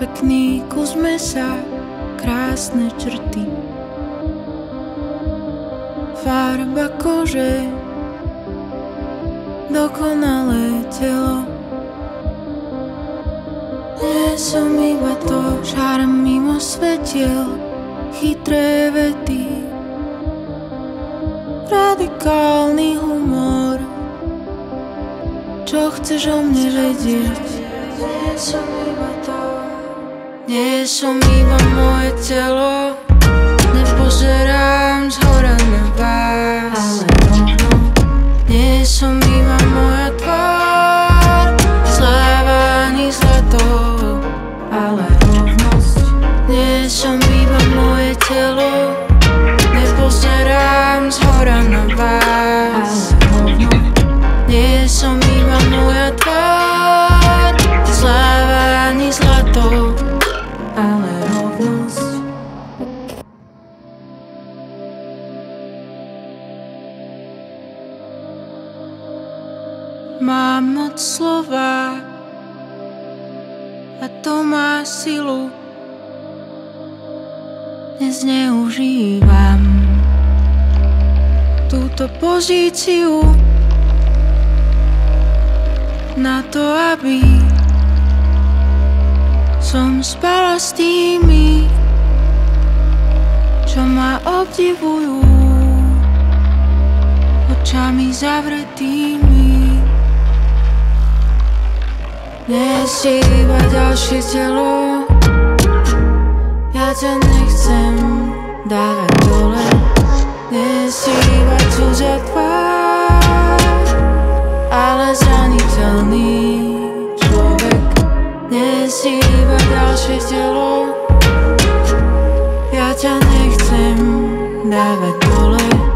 pekný kus mesa, krásne črty. Farba kože, dokonalé telo. Nie som iba to, šarm mimo svetiel, chytré vety, radikálny humor. Čo chceš o mne vedieť? Nie som iba nie som iba moje telo, nepozerám Mám moc slova a to má silu. Nezneužívam túto pozíciu na to, aby som spala s tými, čo ma obdivujú očami zavretými. Iba ďalšie telo. Ja ťa nechcem dávať dole. Iba cudzia tvár Ale zraniteľný človek. Iba ďalšie telo. Ja ťa nechcem dávať dole